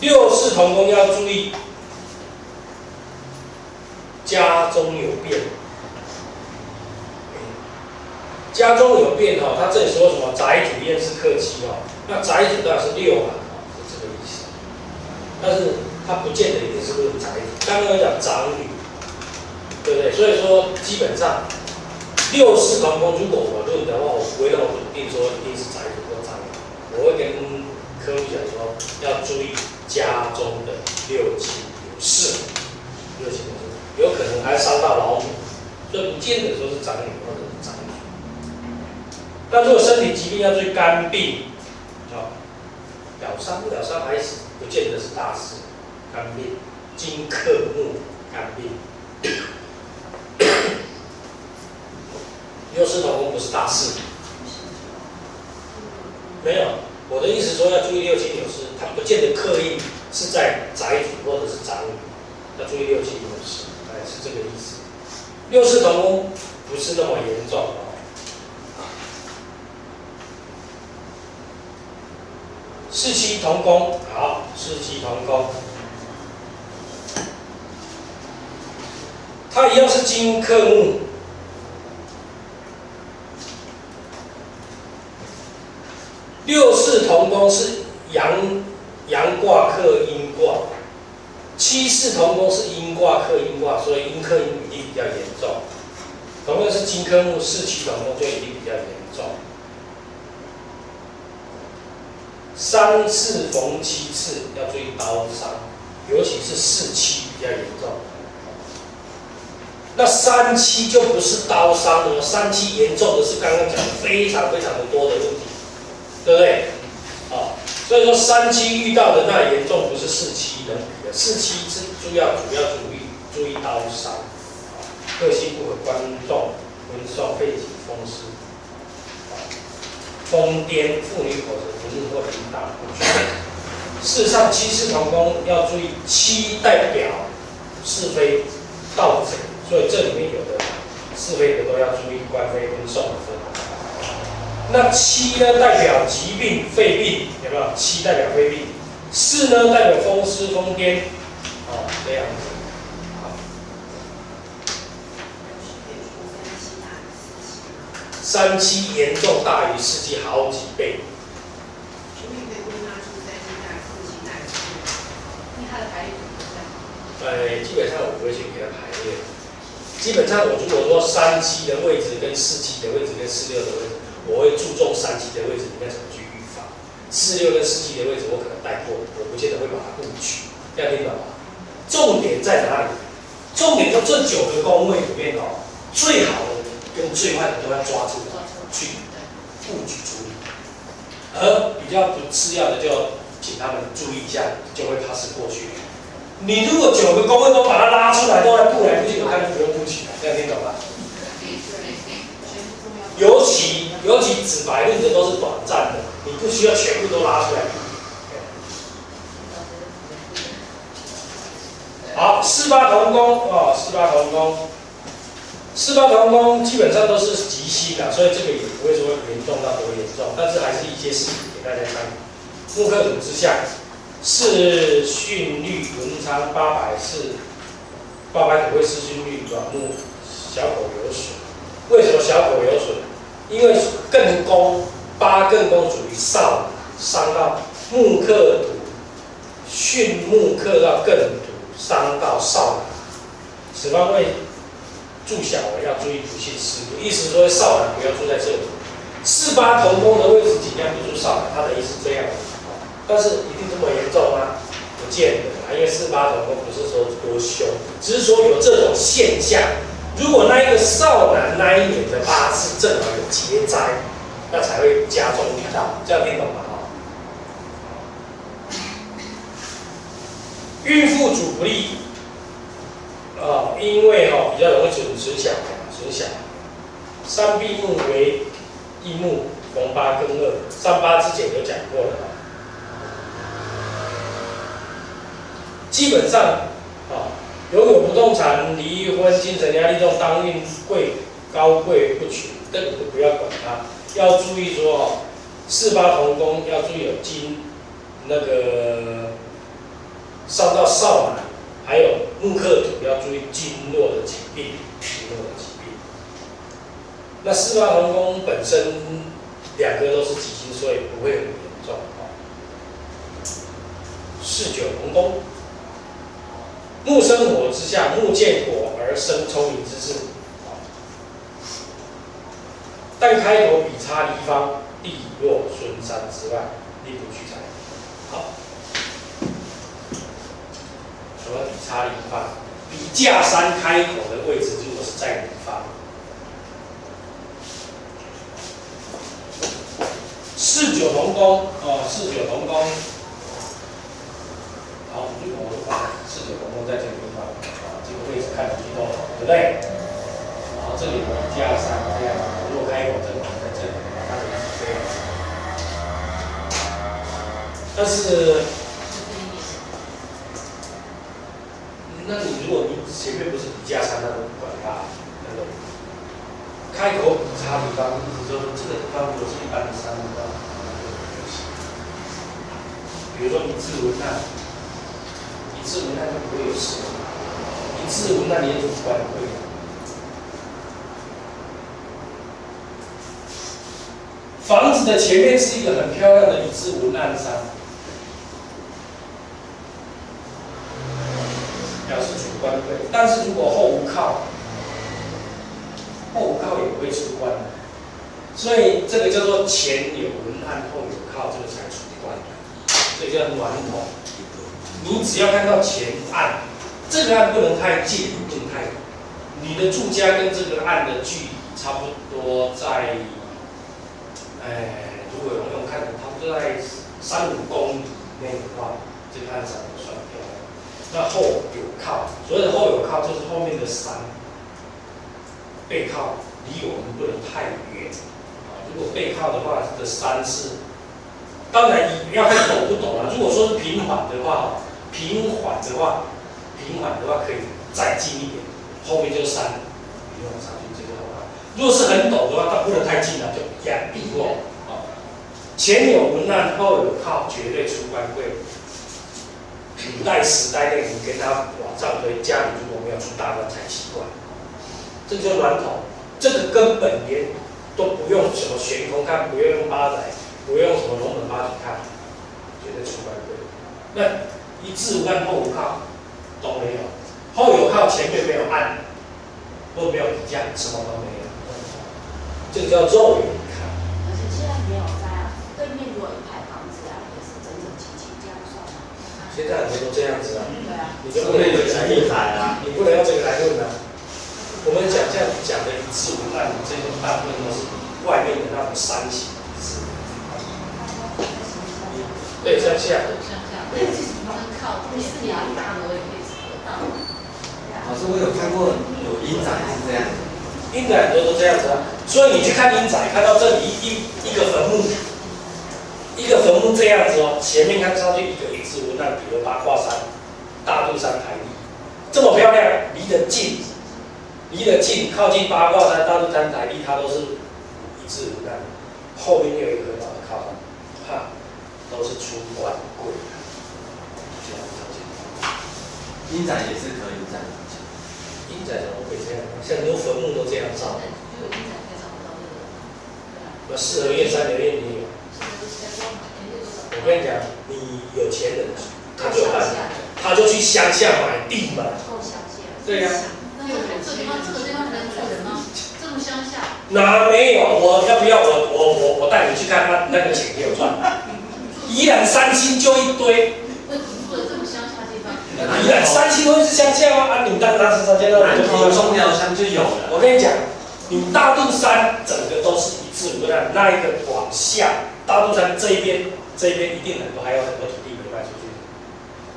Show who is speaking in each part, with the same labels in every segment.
Speaker 1: 六世同宫要注意，家中有变。家中有变哈，他这里说什么？宅主厌是克妻哦，那宅主当然是六嘛，是这个意思。但是他不见得一定是论宅主，刚刚讲长女，对不对？所以说基本上六世同宫，如果我论的话，我不会那么笃定说一定是宅主或长女。我会跟科户讲说，要注意家中的六亲有事，六亲有事，有可能还伤到老母，所以不见得说是长女或者是长女。那如果身体疾病要注意肝病，啊，了伤不了伤还是，不见得是大事。肝病，金克木，肝病。六世同宫不是大事，没有。我的意思说要注意六亲有事，它不见得刻意是在宅主或者是宅女，要注意六亲有事，哎，是这个意思。六世同宫不是那么严重哦。四七同宫，好，四七同宫，它一样是金克木。六世同宫是阳阳卦克阴卦，七四同宫是阴卦克阴卦，所以阴克阴一定比较严重。同样是金克木，四七同宫就一定比较严重。三次逢七次要注意刀伤，尤其是四七比较严重。那三七就不是刀伤了，三七严重的是刚刚讲的非常非常的多的问题。对不对？所以说三七遇到的那严重不是四七的，四七是主要主要注意注意刀伤，啊，个性不合观众，温受肺气风湿，疯癫妇女口舌不顺或者大不绝。事实上七世同宫要注意七代表是非盗贼，所以这里面有的是非的都要注意官非温受的分。那七呢，代表疾病、肺病，有没有？七代表肺病，四呢，代表风湿、疯癫，哦，这样子。三七严重大于四七好几倍。呃，基本上我不会去给他排列。基本上我如果说三七的位置跟四七的位置跟四六的位置。我会注重三七的位置，应该怎么去预防？四六跟四七的位置，我可能带过，我不见得会把它布局。这样听懂吗？重点在哪里？重点在这九个宫位里面哦，最好的跟最坏的都要抓住，去布局处理。而比较不次要的，就请他们注意一下，就会 pass 过去。你如果九个宫位都把它拉出来，都在布来布去，我看就不用布局了。这样听懂吗？尤其尤其紫白论的都是短暂的，你不需要全部都拉出来。好，四八同宫哦，四八同宫，四八同宫基本上都是吉星的，所以这个也不会说严重到多严重，但是还是一些事情给大家参考。木克土之下，四巽律文昌八百四，八百土会四巽律软木，小口有损。为什么小口有损？因为艮宫八艮宫属于少，伤到木克土，巽木克到艮土，伤到少。此方位住小儿要注意不幸事故，意思说少男不要住在这里。四八同宫的位置尽量不住少男，他的意思这样。但是一定这么严重吗？不见得啊，因为四八同宫不是说多凶，只是说有这种现象。如果那一个少男那一年的八字正好有劫灾，那才会加重力道，这样听懂吗？孕妇主不利，啊，因为哈比较容易损损小，损小。三闭木为一木，逢八跟二，三八之前有讲过了。基本上，啊。拥有不动产、离婚、精神压力重、当运贵、高贵不取，这个都不要管它。要注意说哦，四八同宫要注意有金，那个上到少男，还有木克土要注意经络的疾病，经络的疾病。那四八同宫本身两个都是吉星，所以不会很严重哦。四九同宫，木生火之下，木见火而生聪明之士。但开头比差离方，地弱孙山之外，力不取财。好，什么比差离方？比架山开口的位置，如果是在里方。四九同宫哦，四九同宫。好，如果我把四九同宫在这个地方，啊，这个位置看不动，对不对？然后这里比架山这样。如果开口正好在这里，它的是这样子。但是，那你如果你前面不是比价差，那都不管它，那个开口比差地方，意思说这个地方如果是一般的山的话，比如说一字文案，一字文案就不会有事，一字文案你也主观会。房子的前面是一个很漂亮的一字文案山，表示主官贵。但是如果后无靠，后无靠也不会出官，所以这个叫做前有文案后有靠，这个才出官。所以叫暖筒。你只要看到前岸，这个岸不能太近，不能太远你的住家跟这个岸的距离差不多在。哎，如果有朋友看，他们在三五公里内的话，这个岸上就算漂亮。那后有靠，所谓的后有靠，就是后面的山背靠离我们不能太远啊。如果背靠的话，这个山是，当然你要看陡不陡啊。如果说是平缓的话，平缓的话，平缓的话可以再近一点，后面就是山，不用上去这个的话。如果是很陡的话，它不能太近了，就。两笔过啊，前有文案，后有靠，绝对出官贵。古代时代内，你跟他往上推，家里如果没有出大官才奇怪。这就是软筒，这个根本连都不用什么悬空看，不用用八载，不用什么龙门八举看，绝对出官贵。那一字文案后无靠都没有，后有靠，前面没有按，都没有底架，什么都没有，这个叫肉眼。现在很多都这样子啊，你就不能用这个啊，你不能用这个来论啊。我们讲这样讲的一字无案，这些大部分都是外面的那种三形字。对，向下。向下。
Speaker 2: 老师，我有看过有阴宅是这样，
Speaker 1: 阴宅很多都这样子啊。所以你去看阴宅，看到这里一一一个坟墓。一个坟墓这样子哦，前面看上去一个一字文案，比如八卦山、大肚山台地，这么漂亮，离得近，离得近，靠近八卦山、大肚山台地，它都是一字文案。后面又有一个很老的靠山，哈，都是出官贵，
Speaker 2: 阴宅也是可以这样
Speaker 1: 阴宅怎么会这样？像很多坟墓都这样造。那四合院、三合院也有。我跟你讲，你有钱人，他就办，他就去乡下买地嘛。对呀。那这地方这个地方能住人吗？这么乡下。哪没有？我要不要我我我我带你去看那那个钱没有赚？宜兰三星就一堆。为什么住的这么乡下地方？宜兰三星都是乡下吗？啊，你当当时三星那
Speaker 2: 南投中寮乡就有了。
Speaker 1: 我跟你讲，你大肚山整个都是一字不乱，那一个往下，大肚山这一边。这一边一定很多，还有很多土地没卖出去。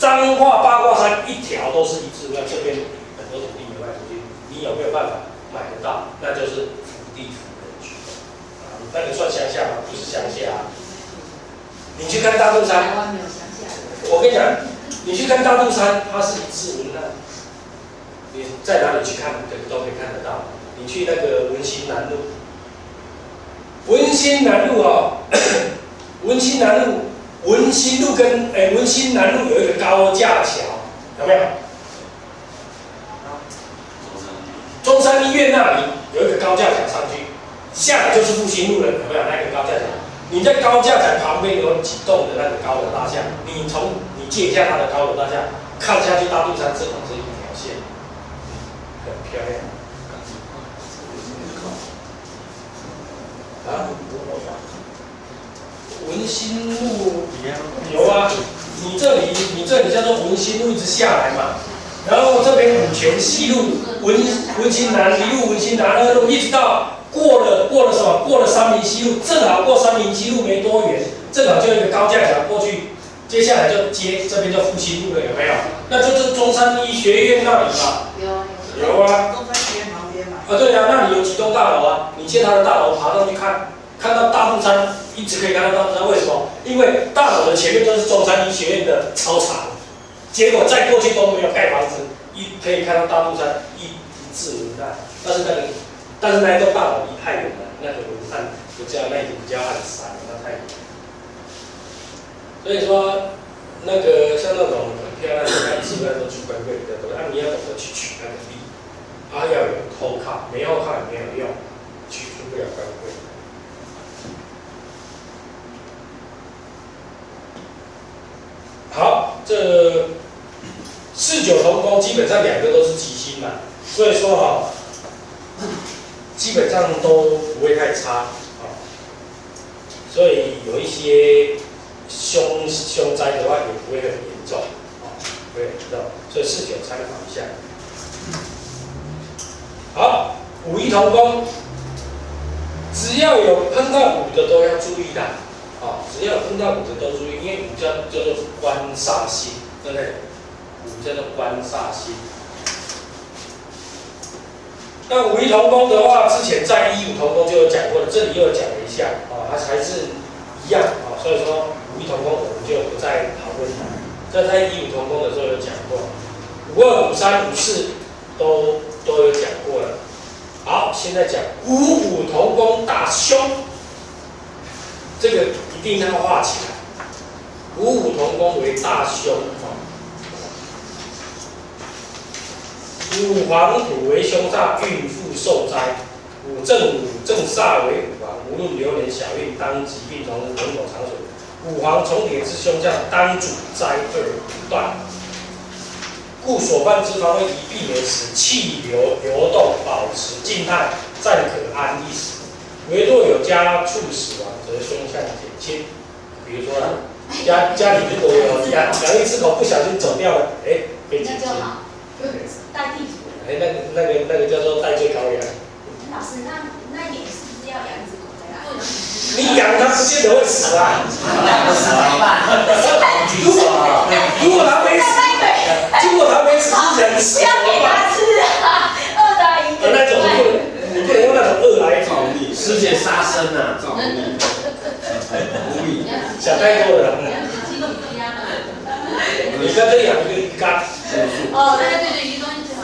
Speaker 1: 彰化八卦山一条都是一致，那这边很多土地没卖出去，你有没有办法买得到？那就是土地福人区啊，那个算乡下吗？不是乡下。你去看大肚山，我跟你讲，你去看大肚山，它是一致文案。你在哪里去看，都可以看得到。你去那个文心南路，文心南路哦。文心南路，文心路跟诶文心南路有一个高架桥，有没有？中山医院那里有一个高架桥上去，下来就是复兴路了，有没有那个高架桥？你在高架桥旁边有几栋的那个高楼大厦，你从你借一下它的高楼大厦，看下去大肚山正好是一条线，很漂亮。啊？文心路有啊，你这里你这里叫做文心路一直下来嘛，然后这边五泉西路、文文心南一路、文心南二路，一直到过了过了什么？过了三明西路，正好过三明西路没多远，正好就一个高架桥过去，接下来就接这边叫复兴路了，有没有？那就是中山医学院那里嘛。有有啊。
Speaker 3: 中山医院旁边嘛。
Speaker 1: 啊，对啊，那里有几栋大楼啊？你借他的大楼爬上去看，看到大肚山，一直可以看到大肚山。为什么？因为大楼的前面都是中山医学院的操场，结果再过去都没有盖房子，一可以看到大肚山一一字无难。但是那个，但是那一栋大楼离太远了，那个文案不叫那已经比较暗山，那太远。所以说，那个像那种很漂亮的那基本上都住官贵比较多，那你要懂得去取那个地。啊，要有偷靠，没有靠也没有用，取出不了官贵。好，这四九同工基本上两个都是吉星嘛，所以说哈、基本上都不会太差啊、所以有一些凶凶灾的话也不会很严重啊、不会很严重，所以四九参考一下。好，五一同工，只要有碰到五的都要注意的，啊，只要有碰到五的都注意，因为五叫叫做官煞星，对不对？五叫做官煞星。那五一同工的话，之前在一五同工就有讲过了，这里又讲了一下，啊，它还是一样，所以说五一同工我们就不再讨论它。在在一五同工的时候有讲过，五二、五三、五四都都有讲过了。好，现在讲五五同工大凶，这个一定要画起来。五五同工为大凶啊，五黄土为凶煞，孕妇受灾。五正五正煞为五，无论流年小运当疾病同人某长水。五黄重叠之凶相，当主灾二不断。故所犯之方位宜避免使气流流动保持静态，暂可安一时。唯若有家畜死亡，则凶相减轻。比如说啦，家家里如果有养养一只狗不小心走掉了，哎，被减轻。
Speaker 4: 那就好，带地主。
Speaker 1: 哎，那个那个那个叫做代罪羔羊。
Speaker 4: 老师，那那也是不是要养一只狗在那？
Speaker 1: 你养它不见得会死啊。如果如果它没死，如果他没死是人
Speaker 4: 不，要给它吃。啊，二打一个。
Speaker 1: 那种，你不能用那种饿来
Speaker 5: 造逆，
Speaker 2: 师姐杀生啊！
Speaker 5: 造逆，无逆，
Speaker 1: 想太多了。你干脆养一个鱼缸，
Speaker 4: 哦，对对对，鱼缸最好，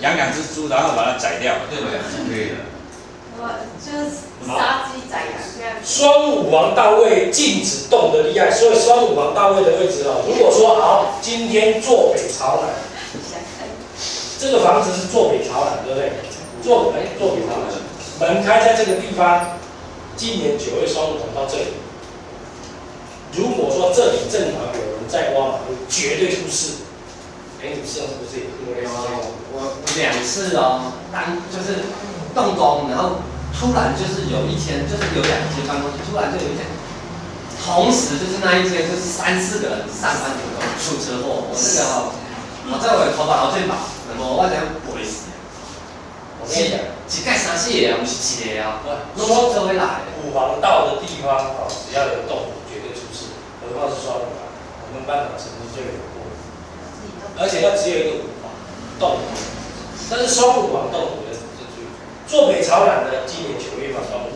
Speaker 6: 养两只猪，然后把它宰掉，对不对？
Speaker 5: 可以的。
Speaker 4: 我就是杀鸡宰羊这样。
Speaker 1: 双武王到位，禁止动的厉害，所以双武王到位的位置哦。如果说好，今天坐北朝南，这个房子是坐北朝南，对不对？坐哎，坐北朝南，门开在这个地方。今年九月双武王到这里，如果说这里正好有人在挖马路，绝对出事。哎，你是是不是也听过类似这种？
Speaker 2: 我我两次哦，当就是动工，然后突然就是有一天，就是有两间办公室，突然就有一天，同时就是那一天就是三四个人上班族都出车祸，我那个哦，我在我的头发好最薄，那么我才不会死。
Speaker 1: 我跟你讲，
Speaker 2: 一盖三四个啊，不是一个啊，
Speaker 1: 说
Speaker 2: 拢是做回来的。
Speaker 1: 武王道的地方哦，只要有洞，绝对出事，何况是双武王。我们班长曾经就有过，而且它只有一个武王动，但是双武王动，我觉得是最做北朝南的今年九月嘛，哦，